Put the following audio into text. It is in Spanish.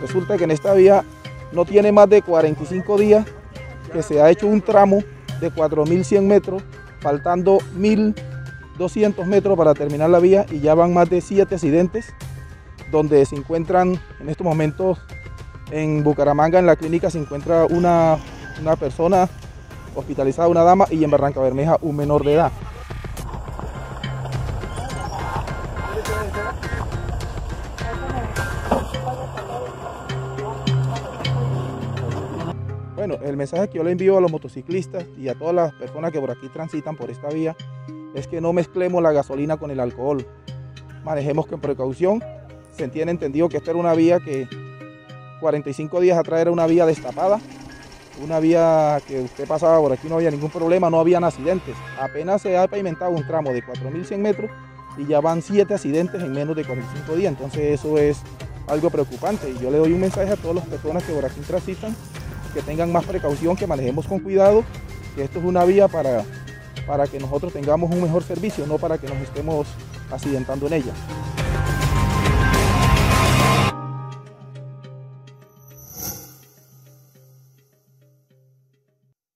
Resulta que en esta vía no tiene más de 45 días que se ha hecho un tramo de 4.100 metros, faltando 1.200 metros para terminar la vía y ya van más de 7 accidentes donde se encuentran en estos momentos en Bucaramanga, en la clínica, se encuentra una, una persona hospitalizada, una dama, y en Barranca Bermeja un menor de edad. Bueno, el mensaje que yo le envío a los motociclistas y a todas las personas que por aquí transitan por esta vía es que no mezclemos la gasolina con el alcohol. Manejemos con precaución. Se entiende entendido que esta era una vía que 45 días atrás era una vía destapada, una vía que usted pasaba por aquí, no había ningún problema, no habían accidentes. Apenas se ha pavimentado un tramo de 4.100 metros y ya van 7 accidentes en menos de 45 días. Entonces eso es algo preocupante y yo le doy un mensaje a todas las personas que por aquí transitan que tengan más precaución, que manejemos con cuidado, que esto es una vía para, para que nosotros tengamos un mejor servicio, no para que nos estemos accidentando en ella.